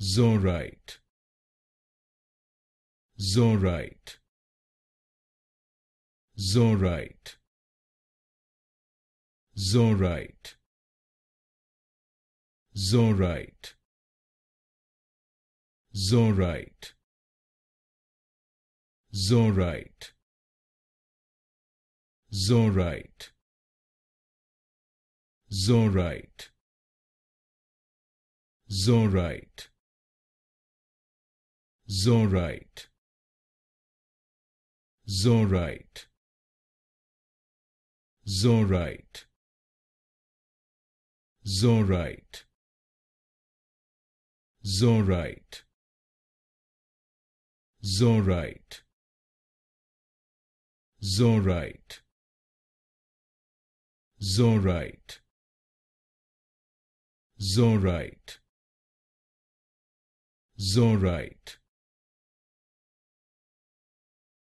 Zorite Zorite Zorite Zorite Zorite Zorite Zorite Zorite Zorite Zorite Zorite Zorite Zorite Zorite Zorite Zorite Zorite Zorite Zorite Zorite